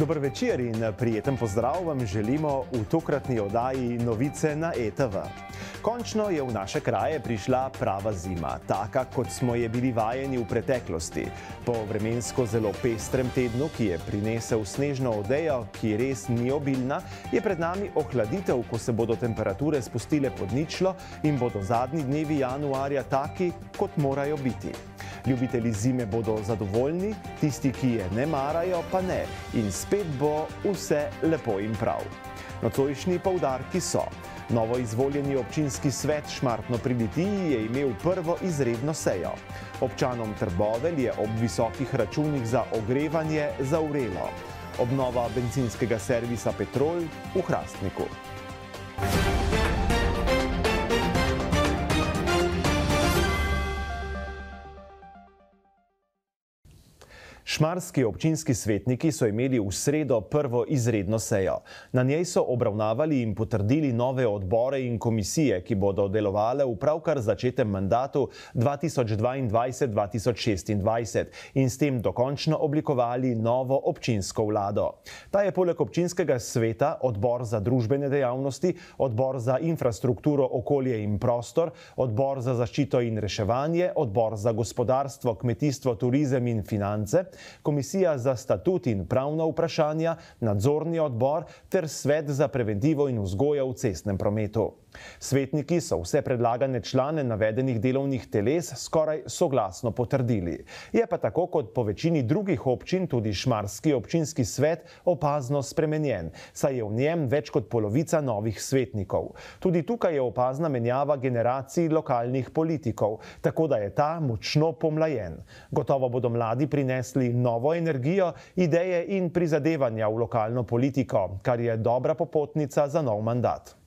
Dober večer in prijeten pozdrav vam želimo v tokratni oddaji Novice na ETV. Končno je v naše kraje prišla prava zima, taka kot smo je bili vajeni v preteklosti. Po vremensko zelo pestrem tednu, ki je prinesel snežno odejo, ki res ni obilna, je pred nami ohladitev, ko se bodo temperature spustile pod ničlo in bodo zadnji dnevi januarja taki, kot morajo biti. Ljubitelji zime bodo zadovoljni, tisti, ki je ne marajo, pa ne. In spet bo vse lepo in prav. Nocojšnji poudarki so. Novo izvoljeni občinski svet Šmartno pri Litiji je imel prvo izredno sejo. Občanom Trbovelj je ob visokih računih za ogrevanje zaurelo. Obnova benzinskega servisa Petrol v Hrastniku. Šmarski občinski svetniki so imeli v sredo prvo izredno sejo. Na njej so obravnavali in potrdili nove odbore in komisije, ki bodo delovale v pravkar začetem mandatu 2022-2026 in s tem dokončno oblikovali novo občinsko vlado. Ta je poleg občinskega sveta odbor za družbene dejavnosti, odbor za infrastrukturo, okolje in prostor, odbor za zaščito in reševanje, odbor za gospodarstvo, kmetijstvo, turizem in finance, Komisija za statut in pravna vprašanja, nadzorni odbor ter svet za preventivo in vzgojo v cestnem prometu. Svetniki so vse predlagane člane navedenih delovnih teles skoraj soglasno potrdili. Je pa tako kot po večini drugih občin tudi Šmarski občinski svet opazno spremenjen, saj je v njem več kot polovica novih svetnikov. Tudi tukaj je opazna menjava generacij lokalnih politikov, tako da je ta močno pomlajen. Gotovo bodo mladi prinesli novo energijo, ideje in prizadevanja v lokalno politiko, kar je dobra popotnica za nov mandat.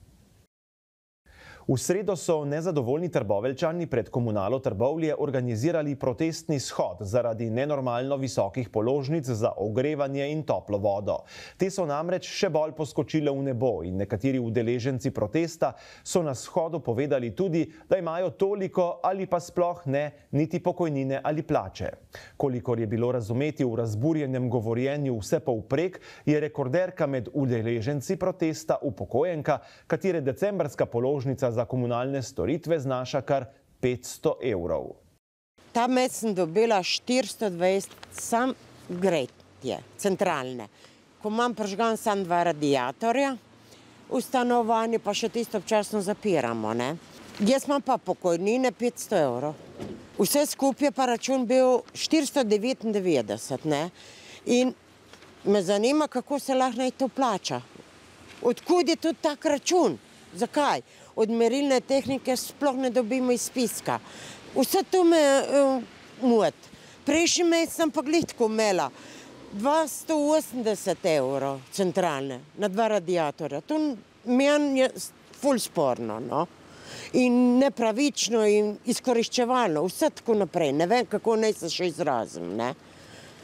V sredo so nezadovoljni trboveljčani pred komunalo Trbovlje organizirali protestni shod zaradi nenormalno visokih položnic za ogrevanje in toplo vodo. Te so namreč še bolj poskočile v nebo in nekateri udeleženci protesta so na shodu povedali tudi, da imajo toliko ali pa sploh ne niti pokojnine ali plače. Kolikor je bilo razumeti v razburjenem govorjenju vse povprek, je rekorderka med udeleženci protesta upokojenka, katere decembrska položnica za komunalne storitve znaša kar 500 evrov. Ta mesec sem dobila 420, sam gretje, centralne. Ko imam pržgan sam dva radiatorja, v stanovanju pa še tisto občasno zapiramo. Ne? Jaz imam pa pokojnine 500 evrov. Vse skupaj je pa račun bil 499. Ne? In me zanima, kako se lahko naj to plača. Odkud je tudi tak račun? Zakaj? Od merilne tehnike sploh ne dobimo izpiska. Vse to me uh, mot. Prejšnji mesec sem pa glitko imela 280 evrov centralne na dva radiatorja. To meni je ful sporno. No? In nepravično in izkoriščevalno, vse tako naprej. Ne vem, kako naj se še izrazim. Ne?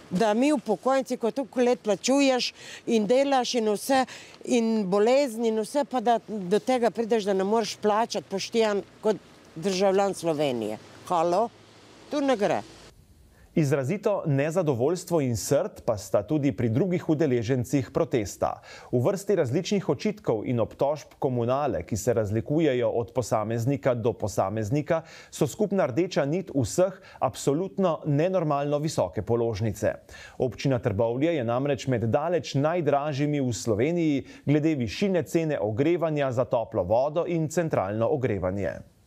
Da mi upokojenci, ko toliko let plačuješ in delaš in vse, in bolezni in vse, pa da do tega prideš, da ne moreš plačati poštejan kot državljan Slovenije. Halo? Tu ne gre. Izrazito nezadovoljstvo in srd pa sta tudi pri drugih udeležencih protesta. V vrsti različnih očitkov in obtožb komunale, ki se razlikujejo od posameznika do posameznika, so skupna rdeča nit vseh absolutno nenormalno visoke položnice. Občina Trbovlje je namreč med daleč najdražjimi v Sloveniji glede višine cene ogrevanja za toplo vodo in centralno ogrevanje.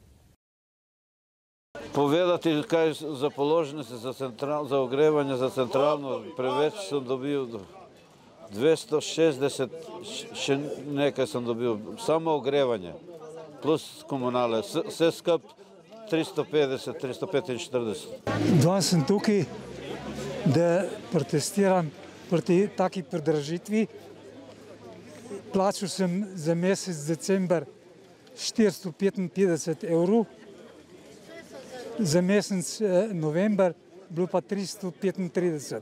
Povedati, kaj za položnice, za, central, za ogrevanje, za centralno, preveč sem dobil 260, še nekaj sem dobil, samo ogrevanje, plus komunale, vse skup 350, 345. Danes sem tukaj, da protestiram proti taki predražitvi. Plačal sem za mesec december 455 evrov, za mesec november bilo pa 335.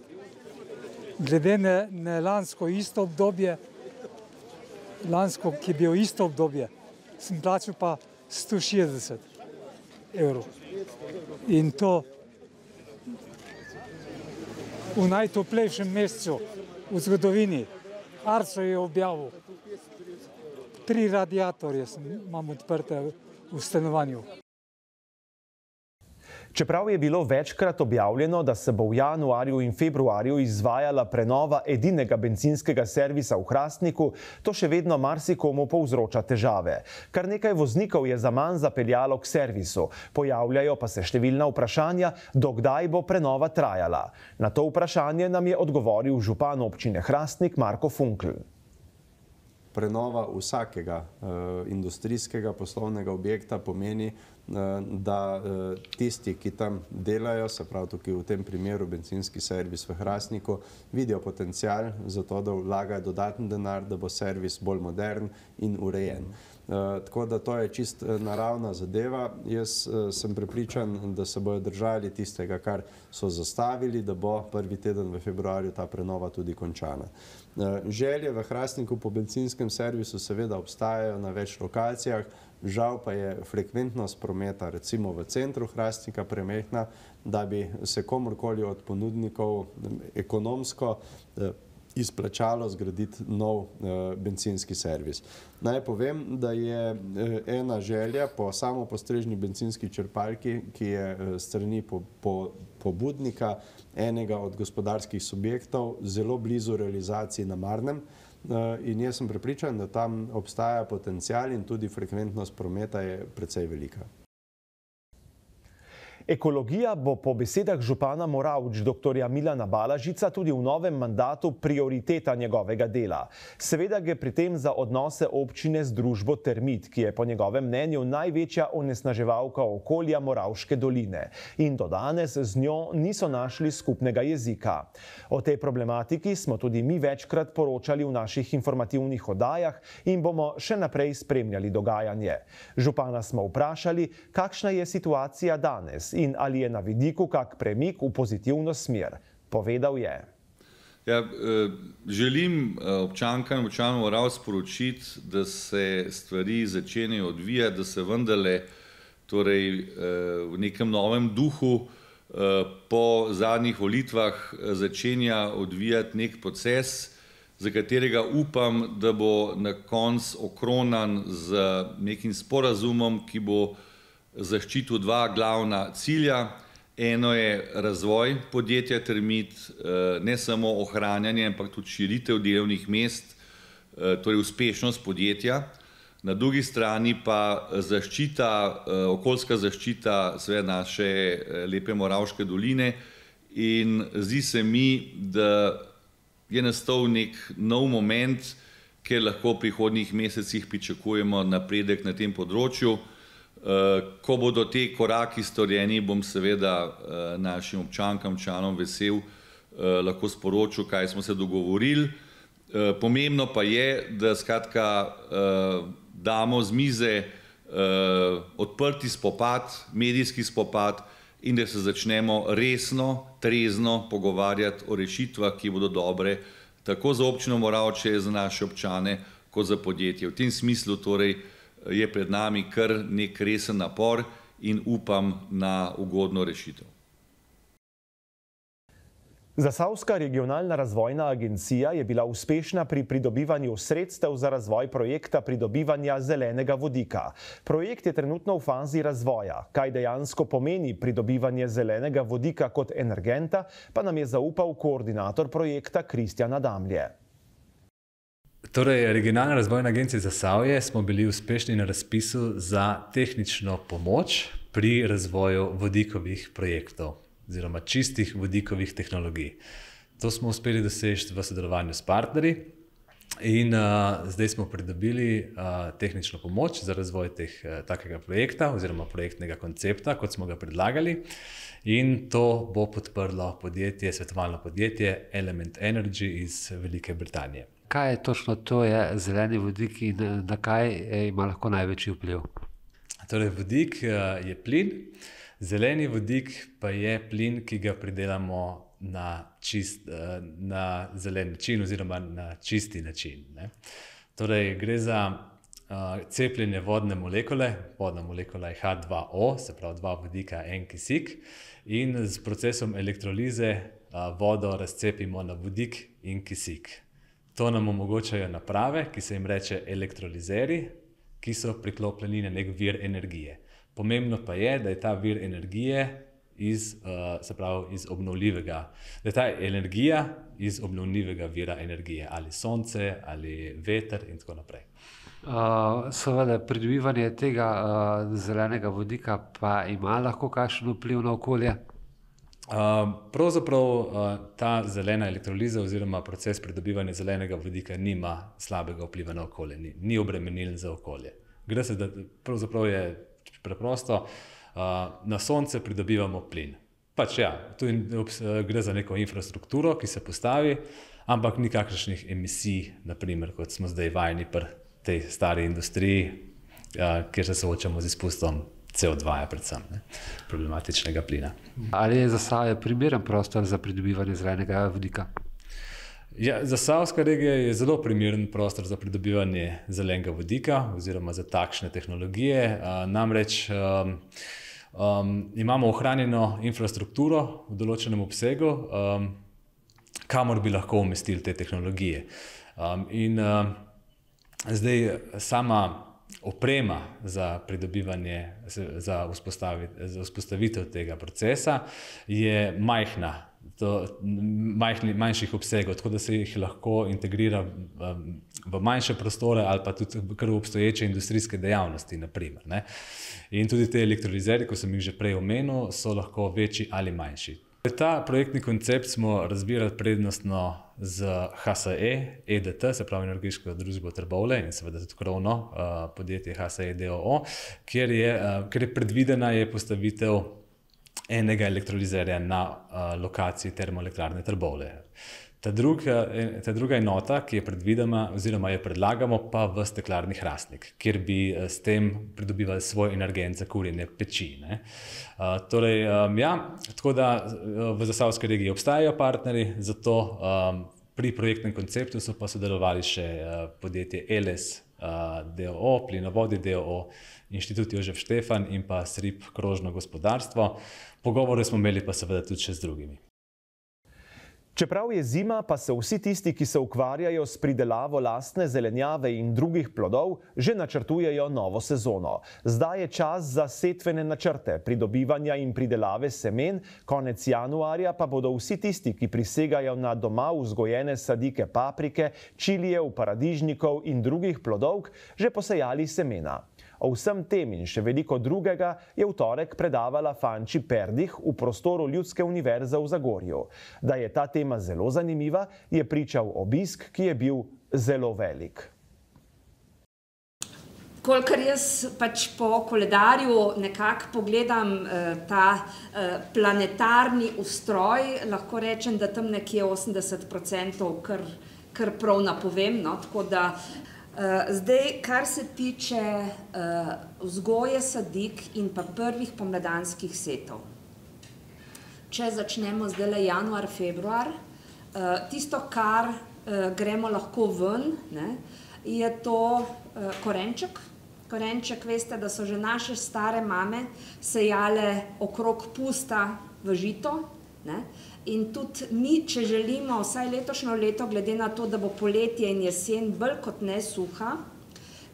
Glede na, na lansko isto obdobje, lansko, ki je bilo isto obdobje, sem plačal pa 160 evrov. In to v najtoplejšem mesecu v zgodovini. Arso je objavil. Tri radiatorje imam odprte v stanovanju. Čeprav je bilo večkrat objavljeno, da se bo v januarju in februarju izvajala prenova edinega benzinskega servisa v Hrastniku, to še vedno marsikomu povzroča težave. Kar nekaj voznikov je za manj zapeljalo k servisu, pojavljajo pa se številna vprašanja, dokdaj bo prenova trajala. Na to vprašanje nam je odgovoril župan občine Hrastnik Marko Funkl. Prenova vsakega uh, industrijskega poslovnega objekta pomeni, da eh, tisti, ki tam delajo, se pravi tukaj v tem primeru benzinski servis v Hrastniku, vidijo potencial za to, da vlagajo dodatni denar, da bo servis bolj modern in urejen. Uh, tako da to je čist naravna zadeva. Jaz sem prepričan, da se bodo držali tistega, kar so zastavili, da bo prvi teden v februarju ta prenova tudi končana. Želje v Hrastniku po benzinskem servisu seveda obstajajo na več lokacijah, žal pa je frekventnost prometa recimo v centru Hrastnika premehna, da bi se komorkoli od ponudnikov ekonomsko eh, izplačalo zgraditi nov eh, benzinski servis. Naj povem, da je eh, ena želja po samopostrežni benzinski črpalki, ki je strani po, po, pobudnika enega od gospodarskih subjektov zelo blizu realizaciji na Marnem, Eh, in jaz sem prepričan, da tam obstaja potencial in tudi frekventnost prometa je precej velika. Ekologija bo po besedah župana Moravč dr. Milana Balažica tudi v novem mandatu prioriteta njegovega dela. Seveda gre pri tem za odnose občine z družbo Termit, ki je po njegovem mnenju največja onesnaževalka okolja Moravške doline in do danes z njo niso našli skupnega jezika. O tej problematiki smo tudi mi večkrat poročali v naših informativnih oddajah in bomo še naprej spremljali dogajanje. Župana smo vprašali, kakšna je situacija danes in ali je na vidiku kak premik v pozitivno smer. Povedal je. Ja, eh, želim eh, občankam in občanom Orav sporočiti, da se stvari začenjajo odvijati, da se vendarle torej, eh, v nekem novem duhu po zadnjih volitvah začenja odvijati nek proces, za katerega upam, da bo na koncu okronan z nekim sporazumom, ki bo zaščitil dva glavna cilja. Eno je razvoj podjetja Termit, eh, ne samo ohranjanje, ampak tudi širitev delovnih mest, eh, torej uspešnost podjetja. Na drugi strani pa zaščita, eh, okoljska zaščita sve naše lepe Moravške doline in zdi se mi, da je nastal nek nov moment, kjer lahko v prihodnjih mesecih pričakujemo napredek na tem področju. Eh, ko bodo te koraki storjeni, bom seveda eh, našim občankam, članom vesel eh, lahko sporočil, kaj smo se dogovorili. Pomembno pa je, da skratka damo z mize odprti spopad, medijski spopad in da se začnemo resno, trezno pogovarjati o rešitvah, ki bodo dobre tako za občino Moravče, za naše občane, kot za podjetje. V tem smislu torej je pred nami kar nek resen napor in upam na ugodno rešitev. Zasavska regionalna razvojna agencija je bila uspešna pri pridobivanju sredstev za razvoj projekta pridobivanja zelenega vodika. Projekt je trenutno v fazi razvoja. Kaj dejansko pomeni pridobivanje zelenega vodika kot energenta, pa nam je zaupal koordinator projekta Kristjan Adamlje. Torej, regionalna razvojna agencija za Savje smo bili uspešni na razpisu za tehnično pomoč pri razvoju vodikovih projektov oziroma čistih vodikovih tehnologij. To smo uspeli doseči v sodelovanju s partnerji in uh, zdaj smo pridobili uh, tehnično pomoč za razvoj teh, uh, takega projekta oziroma projektnega koncepta, kot smo ga predlagali. In to bo podprlo podjetje, svetovalno podjetje Element Energy iz Velike Britanije kaj je točno to, je zeleni vodik in na kaj ima lahko največji vpliv? Torej, vodik eh, je plin, zeleni vodik pa je plin, ki ga pridelamo na, čist, eh, na zelen način, oziroma na čisti način. Ne? Torej, gre za uh, cepljenje vodne molekule, vodna molekula je H2O, se pravi dva vodika, en kisik, in s procesom elektrolize vodo razcepimo na vodik in kisik. To nam omogočajo naprave, ki se jim reče elektrolizeri, ki so priklopljeni na nek vir energije. Pomembno pa je, da je ta vir energije iz, se pravi, iz obnovljivega, da je ta energija iz obnovljivega vira energije, ali sonce ali veter in tako naprej. seveda pridobivanje tega, zelenega vodika pa ima lahko kakšen vpliv na okolje? Pravzaprav, ta zelena elektroliza oziroma proces pridobivanja zelenega vodika nima slabega vpliva na okolje, ni, ni obremenilen za okolje. Gre se, da pravzaprav je preprosto, na sonce pridobivamo plin. Pač ja, tu gre za neko infrastrukturo, ki se postavi, ampak nikakršnih emisij, na primer, kot smo zdaj vajeni pri tej stari industriji, kjer se soočamo z izpustom COdva-ja predvsem, ne, problematičnega plina. Ali je Zasavje primeren prostor za pridobivanje zelenega vodika? Ja, zasavska regija je zelo primeren prostor za pridobivanje zelenega vodika oziroma za takšne tehnologije, namreč, imamo ohranjeno infrastrukturo v določenem obsegu, kamor bi lahko umestili te tehnologije. in, zdaj sama oprema za pridobivanje, za za vzpostavitev tega procesa je majhna, to manjših obsegov, tako da se jih lahko integrira, v manjše prostore ali pa tudi kar v obstoječe industrijske dejavnosti, na primer, ne. In tudi ti elektrolizerji, ko sem jih že prej omenil, so lahko večji ali manjši. Ta projektni koncept smo razvijali prednostno s HSE eDT, se pravi Energetsko družbo Trbovlje in seveda tudi krovno, podjetje HSE d. o. o., kjer je, kjer je predvidena je postavitev enega elektrolizerja na, lokaciji Termoelektrarne Trbovlje. Ta druga, ta druga enota, ki je predvidoma oziroma jo predlagamo, pa v Steklarni Hrastnik, kjer bi, s tem pridobivali svoj energent za kurjenje peči, ne. torej, ja, tako da, v zasavski regiji obstajajo partnerji za to, pri projektnem konceptu so pa sodelovali še, podjetje Eles, d. o. o., Plinovodi d. o. o., Inštitut Jožef Stefan in pa Srip krožno gospodarstvo. Pogovore smo imeli pa seveda tudi še z drugimi. Čeprav je zima, pa se vsi tisti, ki se ukvarjajo s pridelavo lastne zelenjave in drugih plodov, že načrtujejo novo sezono. Zdaj je čas za setvene načrte, pridobivanja in pridelave semen, konec januarja pa bodo vsi tisti, ki prisegajo na doma vzgojene sadike paprike, čilijev, paradižnikov in drugih plodovk, že posejali semena. O vsem tem in še veliko drugega je v torek predavala Fanči Perdih v prostoru Ljudske univerze v Zagorju. Da je ta tema zelo zanimiva, je pričal obisk, ki je bil zelo velik. Kolikor jaz pač po koledarju nekako pogledam, ta, planetarni ustroj, lahko rečem, da tam nekje osemdeset procentov kar, kar prav napovem, no, tako da, zdaj, kar se tiče, vzgoje sadik in pa prvih pomladanskih setev. Če začnemo zdajle januar, februar, tisto, kar, gremo lahko ven, ne, je to, korenček. Korenček, veste, da so že naše stare mame sejale okrog pusta v žito, ne, in tudi mi, če želimo vsaj letošnje leto, glede na to, da bo poletje in jesen bolj kot ne suha,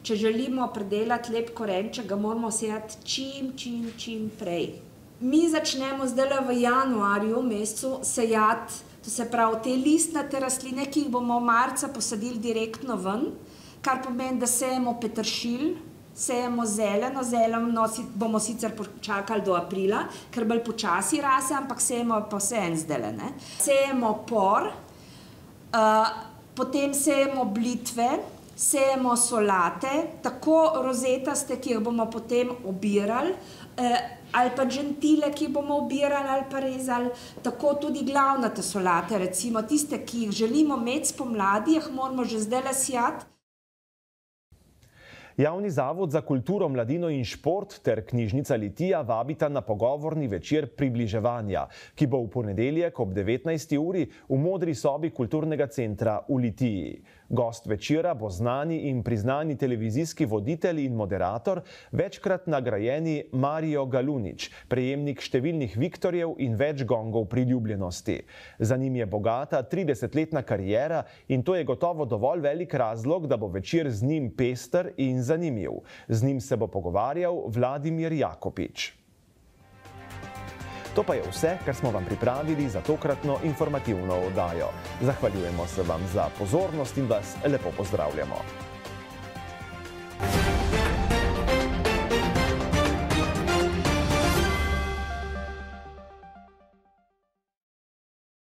če želimo pridelati lep korenček, ga moramo sejati čim, čim, čim prej. Mi začnemo zdajle v januarju mesecu sejati, to se pravi te listnate rastline, ki jih bomo marca posadili direktno ven, kar pomeni, da sejemo peteršilj, sejemo zeleno, zeleno bomo sicer počakali do aprila, ker bolj počasi raste, ampak sejemo pa vseeno zdajle, ne. Sejemo por, potem sejemo blitve, sejemo solate, tako rozetaste, ki jih bomo potem obirali, ali pa gentile, ki jih bomo obirali ali pa rezali, tako tudi glavnate solate, recimo tiste, ki jih želimo imeti spomladi, jih moramo že zdajle sejati. Javni zavod za kulturo, mladino in šport ter knjižnica Litija vabita na pogovorni večer približevanja, ki bo v ponedeljek ob 19. uri v modri sobi kulturnega centra v Litiji. Gost večera bo znani in priznani televizijski voditelj in moderator, večkrat nagrajeni Marijo Galunič, prejemnik številnih Viktorjev in več gongov priljubljenosti. Za njim je bogata 30-letna karijera in to je gotovo dovolj velik razlog, da bo večer z njim pester in zanimiv. Z njim se bo pogovarjal Vladimir Jakopič. To pa je vse, kar smo vam pripravili za tokratno informativno oddajo. Zahvaljujemo se vam za pozornost in vas lepo pozdravljamo.